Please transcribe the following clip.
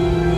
Thank you.